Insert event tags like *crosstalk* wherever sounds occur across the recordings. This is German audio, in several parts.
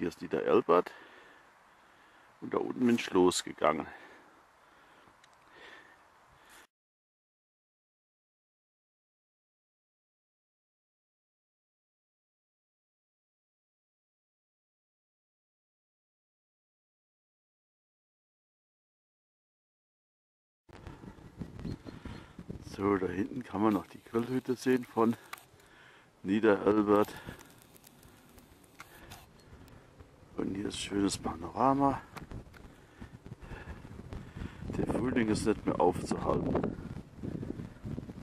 Hier ist Nieder Elbert und da unten bin ich losgegangen. So, da hinten kann man noch die Grillhütte sehen von Niederelbert. Und hier ist schönes Panorama. Der Frühling ist nicht mehr aufzuhalten.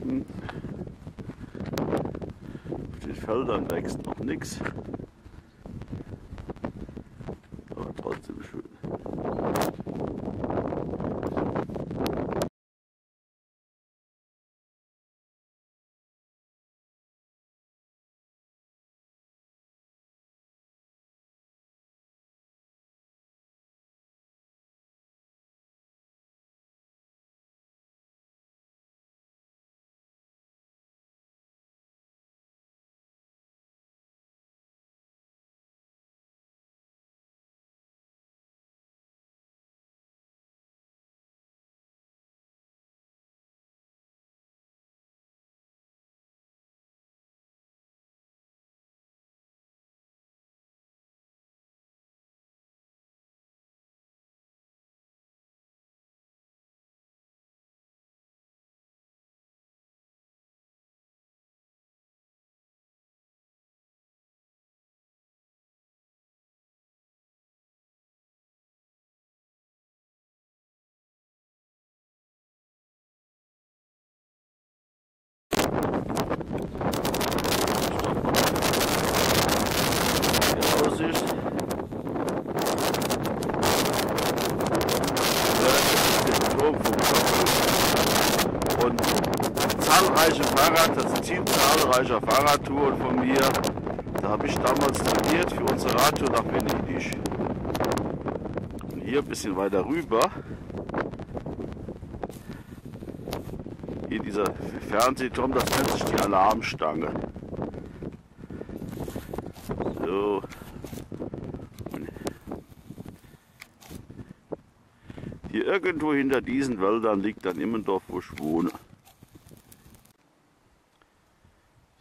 Hm. Auf den Feldern wächst noch nichts. Aber trotzdem schön. Und zahlreiche Fahrrad, das Team zahlreicher Fahrradtouren von mir. Da habe ich damals trainiert für unsere Radtour nach Venedig. Und hier ein bisschen weiter rüber. Hier dieser Fernsehturm, das nennt sich die Alarmstange. So. Und hier irgendwo hinter diesen Wäldern liegt dann Immendorf, wo ich wohne.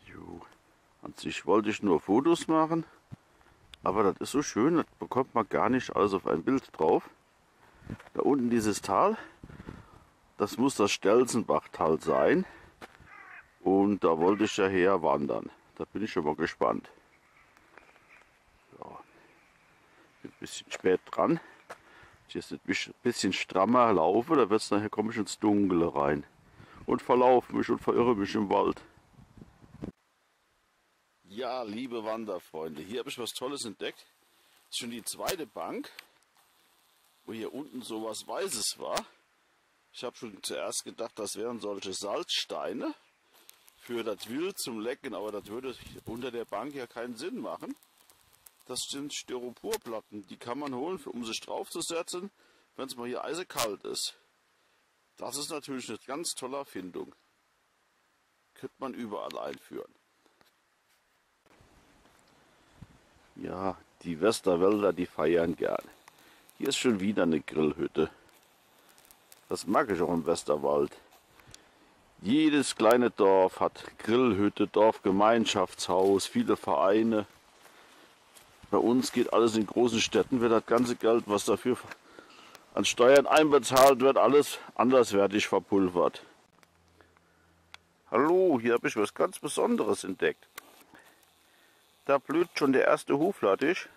Jo. An sich wollte ich nur Fotos machen, aber das ist so schön, das bekommt man gar nicht alles auf ein Bild drauf. Da unten dieses Tal, das muss das Stelzenbachtal sein. Und da wollte ich ja her wandern. Da bin ich aber gespannt. Bin ein bisschen spät dran. Jetzt ein bisschen strammer laufe, da wird's nachher komme ich ins Dunkle rein. Und verlaufe mich und verirre mich im Wald. Ja, liebe Wanderfreunde, hier habe ich was Tolles entdeckt. Das ist schon die zweite Bank, wo hier unten so was Weißes war. Ich habe schon zuerst gedacht, das wären solche Salzsteine für das Wild zum Lecken, aber das würde unter der Bank ja keinen Sinn machen. Das sind Styroporplatten, die kann man holen, um sich draufzusetzen, wenn es mal hier eisekalt ist. Das ist natürlich eine ganz tolle Erfindung. Könnte man überall einführen. Ja, die Westerwälder, die feiern gern. Hier ist schon wieder eine Grillhütte. Das mag ich auch im Westerwald. Jedes kleine Dorf hat Grillhütte, Dorfgemeinschaftshaus, viele Vereine. Bei uns geht alles in großen Städten, wird das ganze Geld, was dafür an Steuern einbezahlt wird, alles anderswertig verpulvert. Hallo, hier habe ich was ganz Besonderes entdeckt. Da blüht schon der erste Huflattich.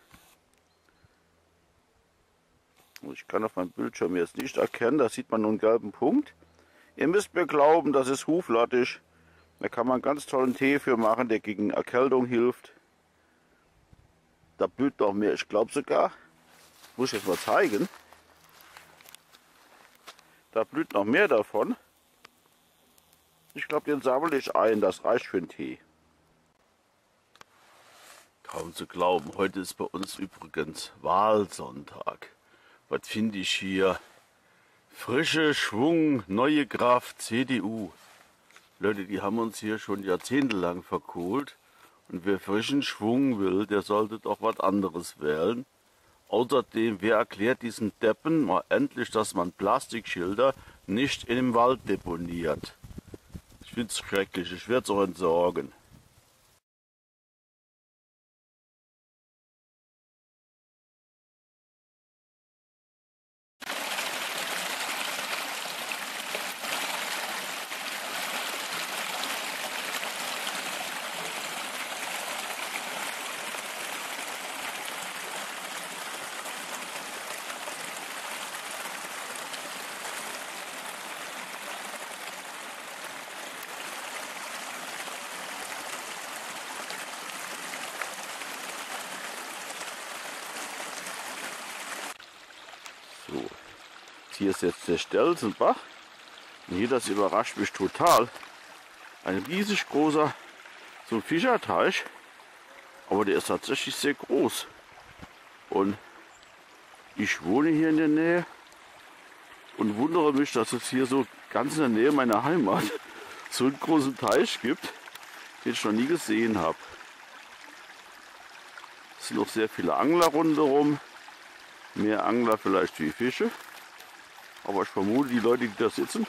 Ich kann auf meinem Bildschirm jetzt nicht erkennen, da sieht man nur einen gelben Punkt. Ihr müsst mir glauben, das ist Huflattich. Da kann man ganz tollen Tee für machen, der gegen Erkältung hilft. Da blüht noch mehr, ich glaube sogar, muss ich jetzt mal zeigen. Da blüht noch mehr davon. Ich glaube, den sammle ich ein, das reicht für einen Tee. Kaum zu glauben, heute ist bei uns übrigens Wahlsonntag. Was finde ich hier? Frische Schwung, neue Kraft, CDU. Leute, die haben uns hier schon jahrzehntelang verkohlt Und wer frischen Schwung will, der sollte doch was anderes wählen. Außerdem, wer erklärt diesen Deppen mal endlich, dass man Plastikschilder nicht in den Wald deponiert? Ich find's schrecklich, ich werde es auch entsorgen. Hier ist jetzt der Stelzenbach. Und hier, das überrascht mich total. Ein riesig großer, so ein Fischerteich. Aber der ist tatsächlich sehr groß. Und ich wohne hier in der Nähe und wundere mich, dass es hier so ganz in der Nähe meiner Heimat *laughs* so einen großen Teich gibt, den ich noch nie gesehen habe. Es sind noch sehr viele Angler rundherum. Mehr Angler vielleicht wie Fische. Aber ich vermute, die Leute, die da sitzen,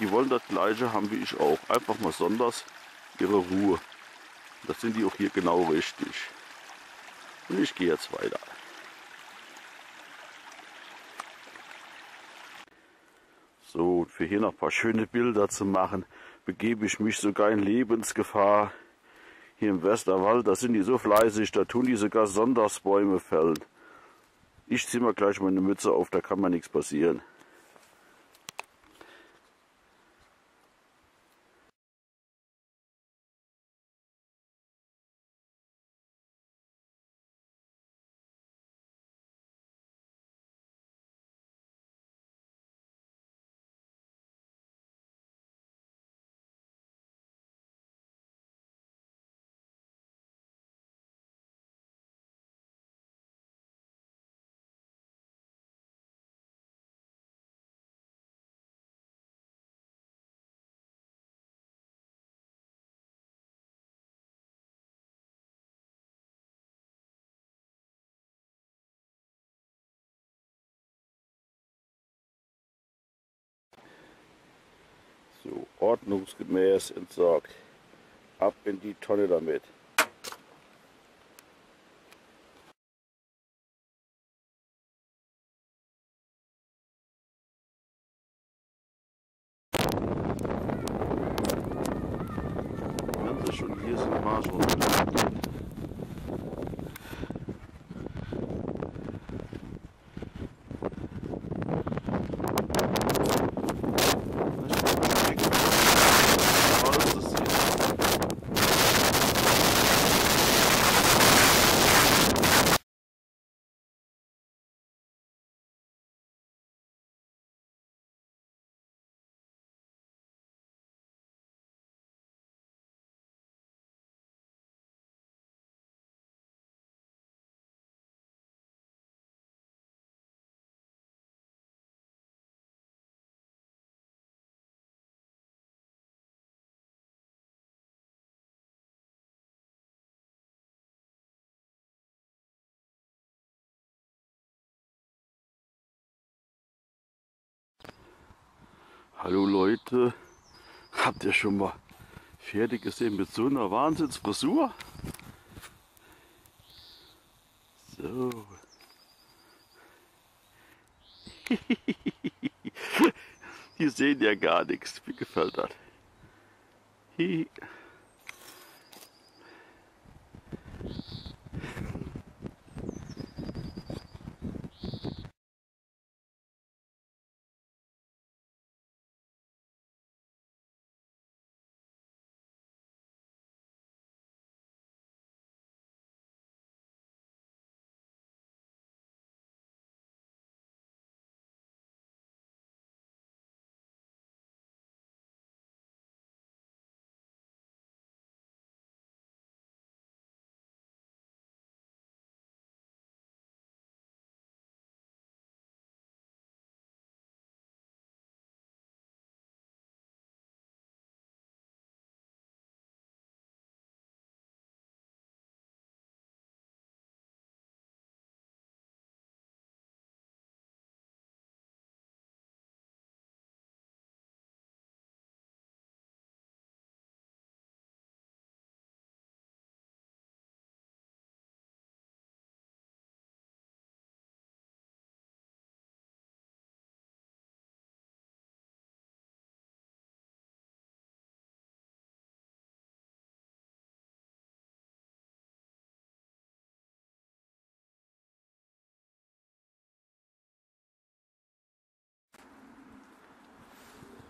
die wollen das gleiche haben wie ich auch. Einfach mal sonntags ihre Ruhe. Das sind die auch hier genau richtig. Und ich gehe jetzt weiter. So, für hier noch ein paar schöne Bilder zu machen, begebe ich mich sogar in Lebensgefahr. Hier im Westerwald, da sind die so fleißig, da tun die sogar Sonntagsbäume fällen. Ich ziehe mal gleich meine Mütze auf, da kann mir nichts passieren. Ordnungsgemäß entsorgt. Ab in die Tonne damit. Wenn sie schon hier sind, mal schon. Alles ist hier. Hallo Leute, habt ihr schon mal Pferde gesehen mit so einer Wahnsinnsfrisur? So. *laughs* Die sehen ja gar nichts. Mir gefällt das. *laughs*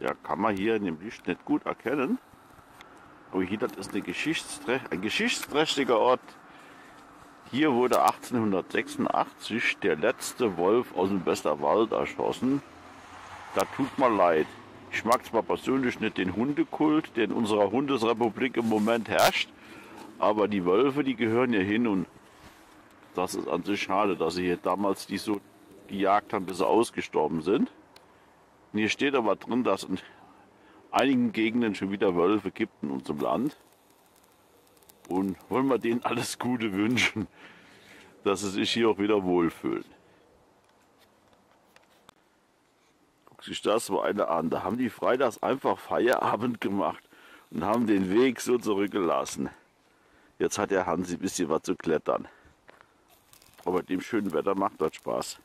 ja, kann man hier in dem Licht nicht gut erkennen. Aber hier, das ist eine Geschichtsträ ein geschichtsträchtiger Ort. Hier wurde 1886 der letzte Wolf aus dem Westerwald erschossen. Da tut mir leid. Ich mag zwar persönlich nicht den Hundekult, der in unserer Hundesrepublik im Moment herrscht, aber die Wölfe, die gehören hier hin und das ist an sich schade, dass sie hier damals die so gejagt haben, bis sie ausgestorben sind. Und hier steht aber drin, dass in einigen Gegenden schon wieder Wölfe gibt in unserem Land. Und wollen wir denen alles Gute wünschen, dass sie sich hier auch wieder wohlfühlen. Guck sich das mal eine an. Da haben die freitags einfach Feierabend gemacht und haben den Weg so zurückgelassen. Jetzt hat der Hansi ein bisschen was zu klettern. Aber dem schönen Wetter macht das Spaß.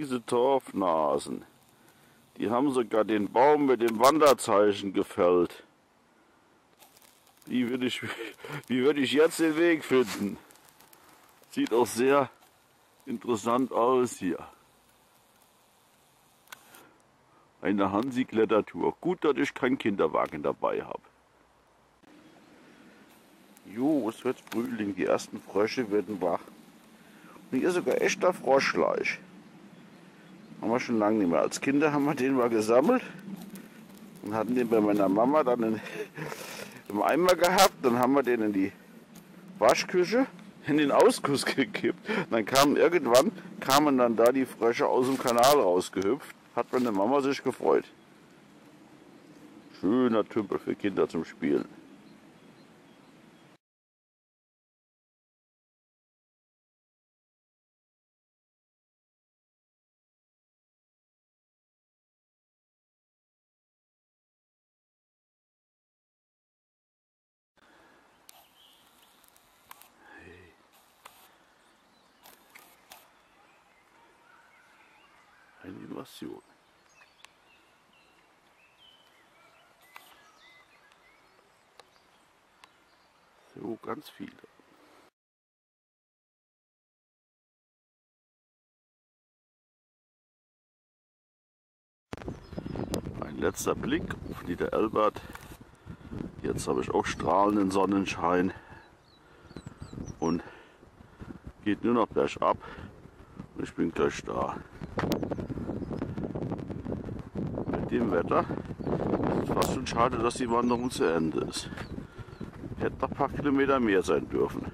Diese Torfnasen, die haben sogar den Baum mit dem Wanderzeichen gefällt. Wie würde ich, *laughs* wie ich jetzt den Weg finden? Sieht auch sehr interessant aus hier. Eine Hansi-Klettertour. Gut, dass ich keinen Kinderwagen dabei habe. Jo, es wird Frühling. Die ersten Frösche werden wach. Und hier ist sogar echter Froschfleisch. Haben wir schon lange nicht mehr. Als Kinder haben wir den mal gesammelt und hatten den bei meiner Mama dann in, *laughs* im Eimer gehabt. Dann haben wir den in die Waschküche in den Ausguss gekippt. Dann kamen irgendwann kamen dann da die Frösche aus dem Kanal rausgehüpft. Hat meine Mama sich gefreut. Schöner Tümpel für Kinder zum Spielen. Eine Invasion. So ganz viele. Ein letzter Blick auf Niederelbert. Jetzt habe ich auch strahlenden Sonnenschein und geht nur noch bergab und ich bin gleich da. Dem Wetter ist es fast schon schade, dass die Wanderung zu Ende ist. Hätte noch ein paar Kilometer mehr sein dürfen.